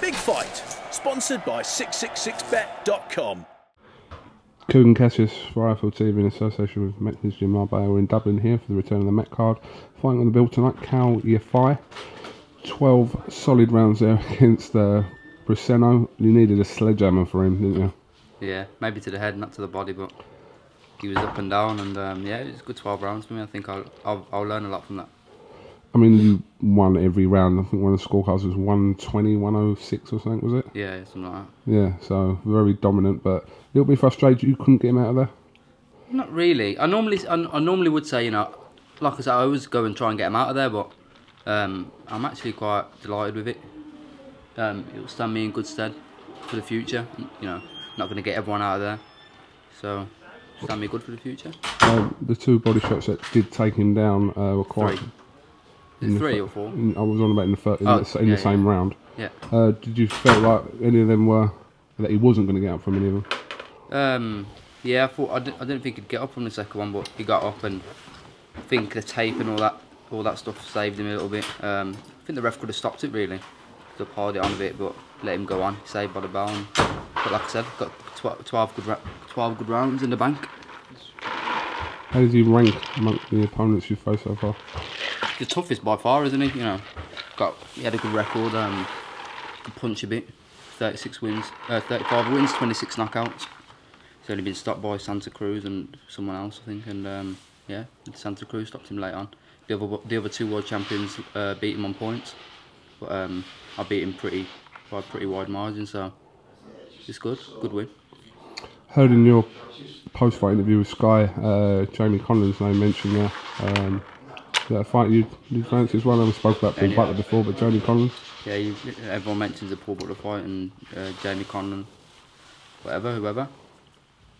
Big Fight, sponsored by 666bet.com. Kugan Cassius for IFL TV in association with Metcalfe Gym Marbella. We're in Dublin here for the return of the Met card. Fighting on the bill tonight, Kal Yafai. 12 solid rounds there against uh, Briceno. You needed a sledgehammer for him, didn't you? Yeah, maybe to the head, not to the body, but he was up and down, and um, yeah, it was a good 12 rounds for me. I think I'll, I'll, I'll learn a lot from that. I mean, you won every round. I think one of the scorecards was 120, 106 or something, was it? Yeah, something like that. Yeah, so very dominant, but a little bit frustrated you couldn't get him out of there. Not really. I normally, I, I normally would say, you know, like I said, I always go and try and get him out of there, but um, I'm actually quite delighted with it. Um, it will stand me in good stead for the future. You know, not going to get everyone out of there, so stand me good for the future. Um, the two body shots that did take him down uh, were quite. Three. in Is it the three or four? in- I was on about in the fir- in, Oh, the, in yeah, the same yeah. round. Yeah. Uh, did you feel like any of them were that he wasn't going to get up from any of them? Um, yeah, I thought I didn't, I didn't think he'd get up from the second one, but he got up, and I think the tape and all that, all that stuff saved him a little bit. Um, I think the ref could have stopped it really, could have piled it on a bit, but let him go on. Saved by the bell, and, but like I said, got tw- 12 good, 12 good rounds in the bank. How does he rank amongst the opponents you've faced so far? The toughest by far, isn't he? You know, got he had a good record. Um, could punch a bit. 36 wins, uh, 35 wins, 26 knockouts. He's only been stopped by Santa Cruz and someone else, I think. And um, yeah, Santa Cruz stopped him late on. The other, the other two world champions uh, beat him on points, but um, I beat him pretty by a pretty wide margin. So it's good, good win. Heard in your post-fight interview with Sky, uh, Jamie Conlan's name mentioned there. Um, that fight you you fancy as well? I never spoke about Paul Yeah. Butler before, but Jamie Conlan. Yeah, you, everyone mentions the Paul Butler fight and uh, Jamie Conlan, whatever, whoever,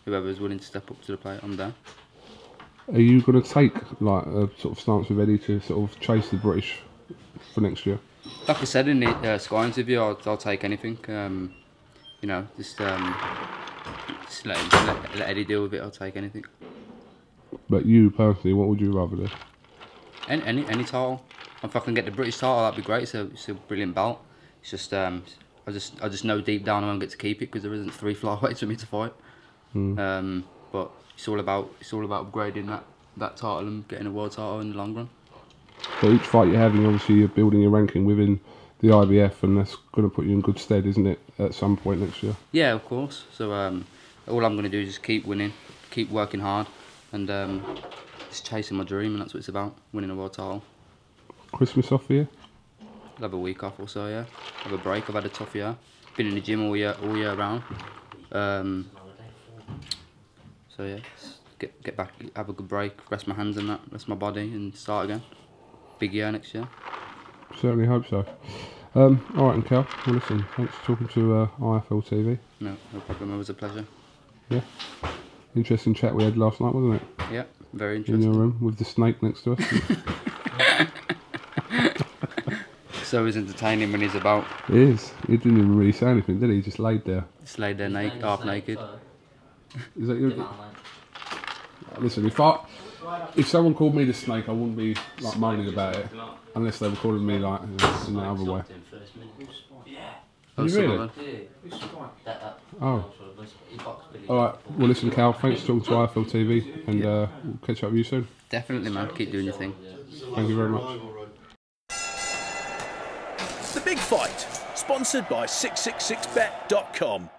whoever is willing to step up to the plate, I'm there. Are you going to take like a sort of stance with Eddie to sort of chase the British for next year? Like I said in the uh, Sky interview, I'll, I'll take anything. Um, you know, just, um, just let, let, let Eddie deal with it. I'll take anything. But you personally, what would you rather do? Any any, any title. If I can get the British title, that'd be great. It's a, it's a brilliant belt. It's just um, I just I just know deep down I won't get to keep it because there isn't three flyweights for me to fight. Um, but it's all about it's all about upgrading that that title and getting a world title in the long run. So each fight you're having, obviously you're building your ranking within the IBF, and that's going to put you in good stead, isn't it, at some point next year? Yeah, of course. So um, all I'm going to do is just keep winning, keep working hard, and um, just chasing my dream, and that's what it's about: winning a world title. Christmas off for you? I'll have a week off or so, yeah. Have a break. I've had a tough year. Been in the gym all year, all year round. Um, so yeah, get get back, have a good break, rest my hands and that, rest my body, and start again. Big year next year. Certainly hope so. Um, all right, and Kal, well, listen, thanks for talking to uh, IFL TV. No, no problem. It was a pleasure. Yeah, interesting chat we had last night, wasn't it? Yeah, very interesting. In your interesting. room with the snake next to us. So he's entertaining when he's about. it is. He didn't even really say anything, did he? He just laid there. Just laid there naked, half naked. Is that your? Listen, if I, if someone called me the snake, I wouldn't be like moaning about it, unless they were calling me like you know, in the other way. Oh, you really? Sullivan. Oh. All right. Well, listen, Kal. Thanks for talking to IFL TV, and uh, we'll catch up with you soon. Definitely, man. Keep doing your thing. Thank you very much. The Big Fight. Sponsored by 666bet.com.